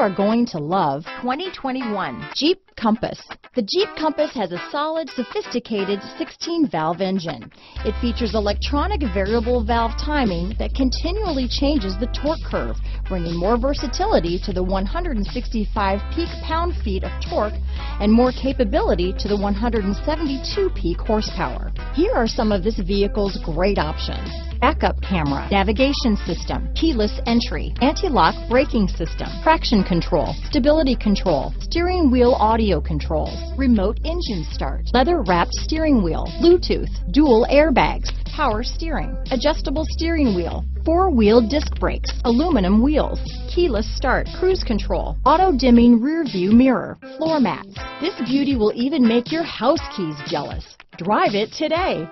are going to love 2021 Jeep Compass. The Jeep Compass has a solid, sophisticated 16-valve engine. It features electronic variable valve timing that continually changes the torque curve, bringing more versatility to the 165 peak pound-feet of torque and more capability to the 172 peak horsepower. Here are some of this vehicle's great options backup camera, navigation system, keyless entry, anti-lock braking system, traction control, stability control, steering wheel audio controls, remote engine start, leather wrapped steering wheel, Bluetooth, dual airbags, power steering, adjustable steering wheel, four-wheel disc brakes, aluminum wheels, keyless start, cruise control, auto-dimming rear view mirror, floor mats. This beauty will even make your house keys jealous. Drive it today.